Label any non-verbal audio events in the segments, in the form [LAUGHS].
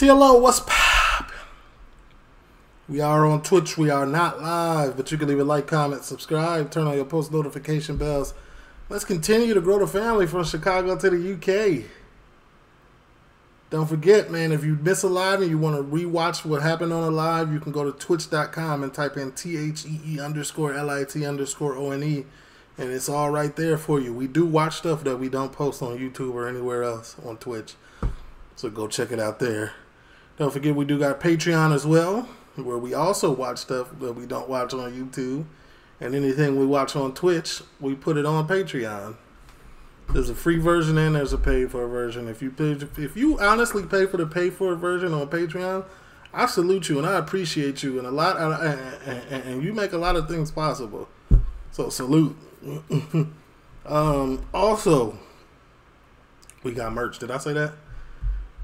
TLO, what's pop? We are on Twitch. We are not live, but you can leave a like, comment, subscribe, turn on your post notification bells. Let's continue to grow the family from Chicago to the UK. Don't forget, man, if you miss a live and you want to rewatch what happened on a live, you can go to twitch.com and type in T H E E underscore L I T underscore O N E, and it's all right there for you. We do watch stuff that we don't post on YouTube or anywhere else on Twitch. So go check it out there. Don't forget, we do got Patreon as well, where we also watch stuff that we don't watch on YouTube. And anything we watch on Twitch, we put it on Patreon. There's a free version and there's a paid for version. If you pay, if you honestly pay for the pay for version on Patreon, I salute you and I appreciate you and a lot and, and you make a lot of things possible. So salute. [LAUGHS] um, also, we got merch. Did I say that?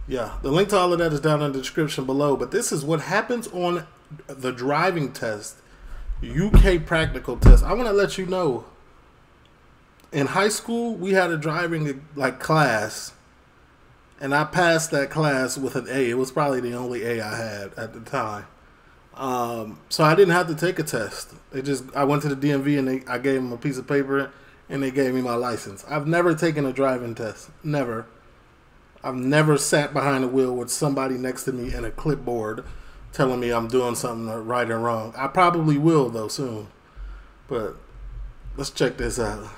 Yeah, the link to all of that is down in the description below. But this is what happens on the driving test, UK practical test. I want to let you know in high school we had a driving like class and I passed that class with an A. It was probably the only A I had at the time. Um, so I didn't have to take a test. They just I went to the DMV and they, I gave them a piece of paper and they gave me my license. I've never taken a driving test. Never. I've never sat behind the wheel with somebody next to me and a clipboard telling me I'm doing something right or wrong. I probably will though soon. But let's check this out.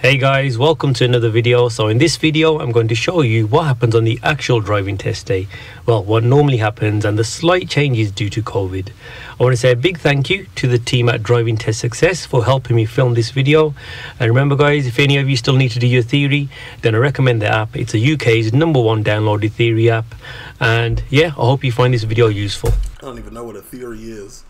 Hey guys, welcome to another video. So in this video, I'm going to show you what happens on the actual driving test day. Well, what normally happens and the slight changes due to COVID. I want to say a big thank you to the team at Driving Test Success for helping me film this video. And remember guys, if any of you still need to do your theory, then I recommend the app. It's a UK's number one downloaded theory app. And yeah, I hope you find this video useful. I don't even know what a theory is.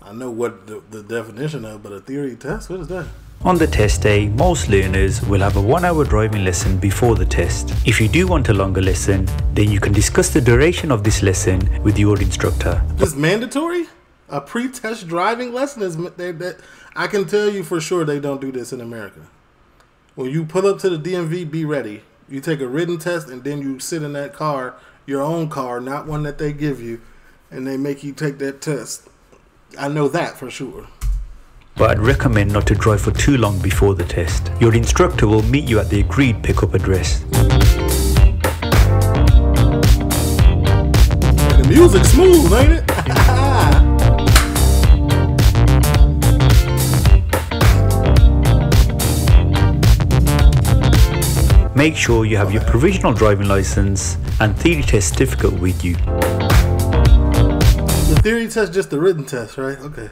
I know what the, the definition of, but a theory test, what is that? On the test day, most learners will have a one hour driving lesson before the test. If you do want a longer lesson, then you can discuss the duration of this lesson with your instructor. Is mandatory? A pre-test driving lesson is they, they, I can tell you for sure they don't do this in America. When you pull up to the DMV, be ready. You take a written test and then you sit in that car, your own car, not one that they give you, and they make you take that test. I know that for sure but I'd recommend not to drive for too long before the test. Your instructor will meet you at the agreed pickup address. The music's smooth, ain't it? [LAUGHS] Make sure you have your provisional driving license and theory test certificate with you. The theory test just the written test, right? Okay.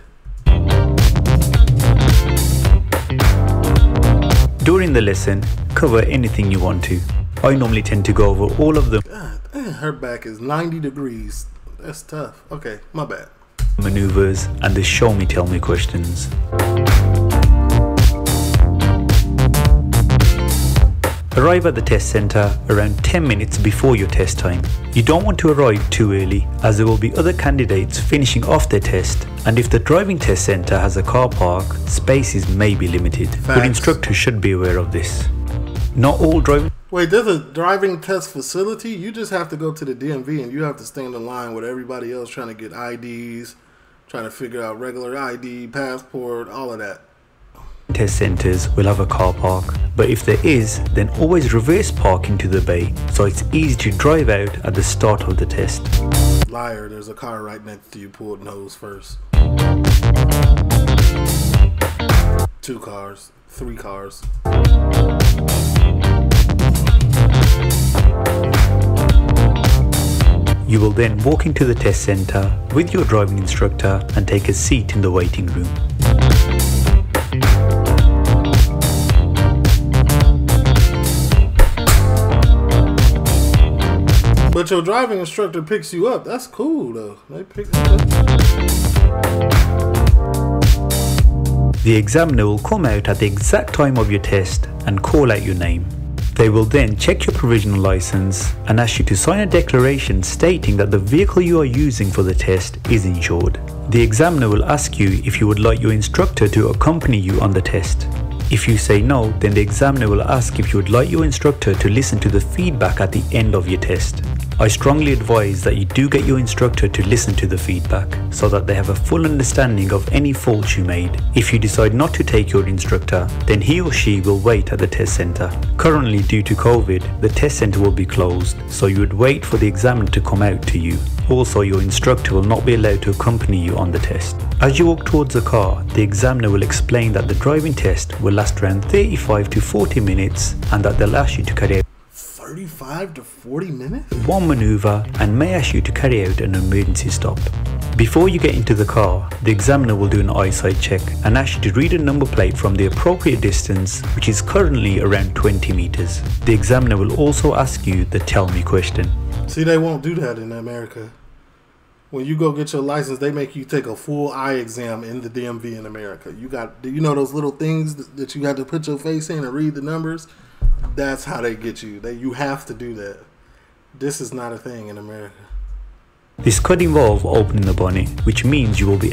During the lesson, cover anything you want to. I normally tend to go over all of them. God, her back is 90 degrees. That's tough. Okay, my bad. Maneuvers and the show me tell me questions. Arrive at the test centre around 10 minutes before your test time. You don't want to arrive too early as there will be other candidates finishing off their test and if the driving test centre has a car park, spaces may be limited. Facts. But instructors should be aware of this. Not all driving Wait, there's a driving test facility? You just have to go to the DMV and you have to stand in line with everybody else trying to get IDs, trying to figure out regular ID, passport, all of that test centres will have a car park, but if there is, then always reverse park into the bay so it's easy to drive out at the start of the test. Liar, there's a car right next to you, pull nose first. Two cars, three cars. You will then walk into the test centre with your driving instructor and take a seat in the waiting room. But your driving instructor picks you up. That's cool though. They pick The examiner will come out at the exact time of your test and call out your name. They will then check your provisional license and ask you to sign a declaration stating that the vehicle you are using for the test is insured. The examiner will ask you if you would like your instructor to accompany you on the test. If you say no, then the examiner will ask if you would like your instructor to listen to the feedback at the end of your test. I strongly advise that you do get your instructor to listen to the feedback so that they have a full understanding of any faults you made. If you decide not to take your instructor, then he or she will wait at the test centre. Currently due to COVID, the test centre will be closed, so you would wait for the examiner to come out to you. Also, your instructor will not be allowed to accompany you on the test. As you walk towards the car, the examiner will explain that the driving test will last around 35 to 40 minutes and that they'll ask you to carry 35 to 40 minutes? one maneuver and may ask you to carry out an emergency stop. Before you get into the car, the examiner will do an eyesight check and ask you to read a number plate from the appropriate distance, which is currently around 20 meters. The examiner will also ask you the tell me question. See, they won't do that in America. When you go get your license, they make you take a full eye exam in the DMV in America. You got, do you know those little things that- that you got to put your face in and read the numbers? That's how they get you. They you have to do that. This is not a thing in America. This could involve opening the bonnet, which means you will be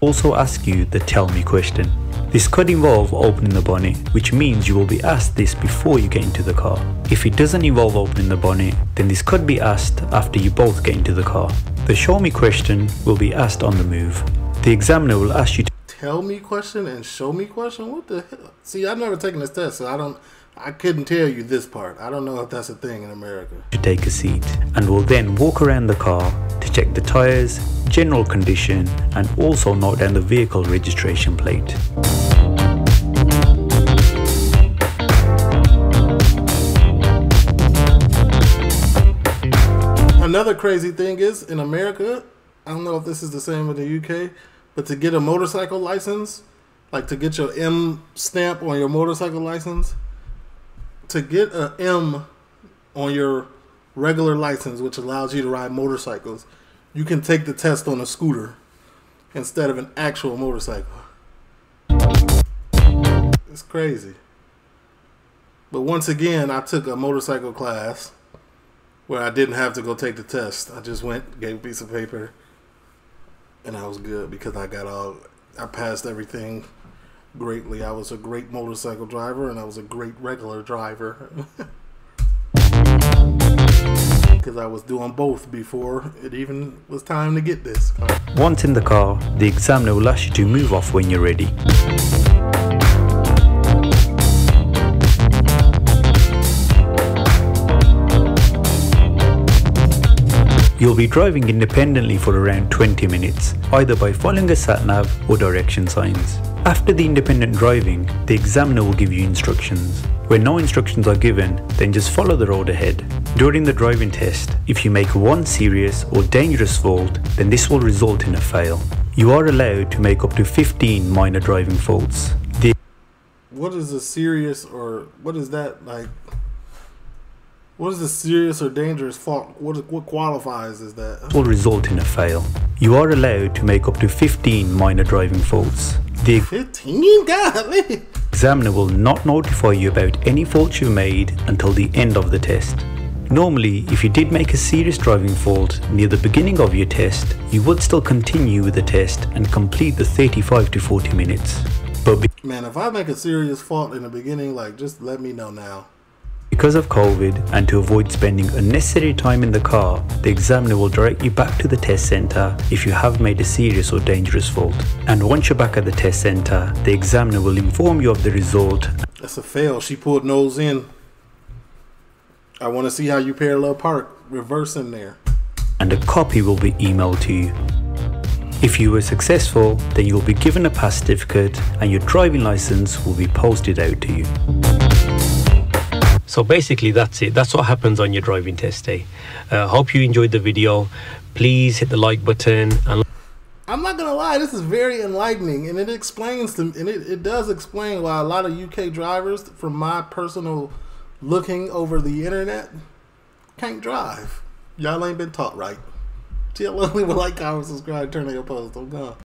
also ask you the tell me question. This could involve opening the bonnet, which means you will be asked this before you get into the car. If it doesn't involve opening the bonnet, then this could be asked after you both get into the car. The show me question will be asked on the move. The examiner will ask you to Tell me question and show me question. What the hell? See, I've never taken this test, so I don't. I couldn't tell you this part. I don't know if that's a thing in America. to take a seat and will then walk around the car to check the tyres, general condition and also note down the vehicle registration plate. Another crazy thing is in America, I don't know if this is the same in the UK, but to get a motorcycle license, like to get your M stamp on your motorcycle license, to get a M on your regular license, which allows you to ride motorcycles, you can take the test on a scooter instead of an actual motorcycle. It's crazy. But once again, I took a motorcycle class where I didn't have to go take the test. I just went, gave a piece of paper, and I was good because I got all, I passed everything greatly. I was a great motorcycle driver and I was a great regular driver. [LAUGHS] Because I was doing both before it even was time to get this. car. Once in the car, the examiner will ask you to move off when you're ready. You'll be driving independently for around 20 minutes, either by following a sat nav or direction signs. After the independent driving, the examiner will give you instructions. When no instructions are given, then just follow the road ahead. During the driving test, if you make one serious or dangerous fault, then this will result in a fail. You are allowed to make up to 15 minor driving faults. The What is a serious or what is that like? What is a serious or dangerous fault? What what qualifies as that? will result in a fail. You are allowed to make up to 15 minor driving faults. The Fifteen, golly. examiner will not notify you about any faults you made until the end of the test. Normally, if you did make a serious driving fault near the beginning of your test, you would still continue with the test and complete the 35 to 40 minutes. But Man, if I make a serious fault in the beginning, like just let me know now. Because of COVID and to avoid spending unnecessary time in the car, the examiner will direct you back to the test centre if you have made a serious or dangerous fault. And once you're back at the test centre, the examiner will inform you of the result That's a fail. She pulled nose in. I want to see how you parallel park. Reverse in there. and a copy will be emailed to you. If you were successful, then you will be given a pass certificate and your driving license will be posted out to you. So basically, that's it. That's what happens on your driving test day. Uh, hope you enjoyed the video. Please hit the like button and I'm not gonna lie, this is very enlightening, and it explains to and it, it does explain why a lot of UK drivers, from my personal looking over the internet, can't drive. Y'all ain't been taught right. Only [LAUGHS] will like, comment, subscribe, turn on your post. I'm gone.